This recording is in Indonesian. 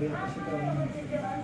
dia kasih. tahu